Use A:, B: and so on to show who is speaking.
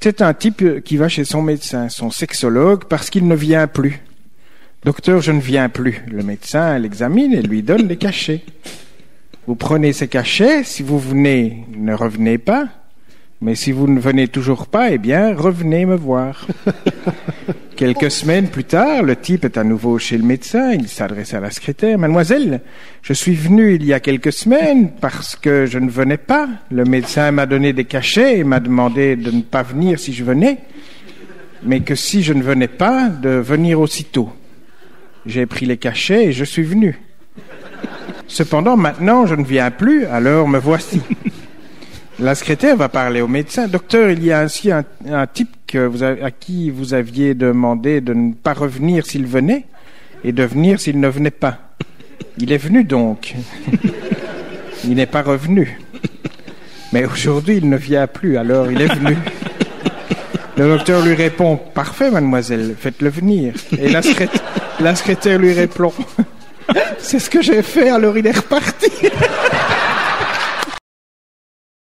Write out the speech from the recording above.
A: C'est un type qui va chez son médecin, son sexologue, parce qu'il ne vient plus. Docteur, je ne viens plus. Le médecin l'examine et lui donne des cachets. Vous prenez ces cachets, si vous venez, ne revenez pas. Mais si vous ne venez toujours pas, eh bien, revenez me voir. Quelques semaines plus tard, le type est à nouveau chez le médecin. Il s'adresse à la secrétaire. Mademoiselle, je suis venu il y a quelques semaines parce que je ne venais pas. Le médecin m'a donné des cachets et m'a demandé de ne pas venir si je venais, mais que si je ne venais pas, de venir aussitôt. J'ai pris les cachets et je suis venu. Cependant, maintenant, je ne viens plus, alors me voici. La secrétaire va parler au médecin. Docteur, il y a ainsi un, type que vous à qui vous aviez demandé de ne pas revenir s'il venait et de venir s'il ne venait pas. Il est venu donc. il n'est pas revenu. Mais aujourd'hui, il ne vient plus, alors il est venu. Le docteur lui répond Parfait, mademoiselle, faites-le venir. Et la secrétaire, la secrétaire lui répond C'est ce que j'ai fait, alors il est reparti.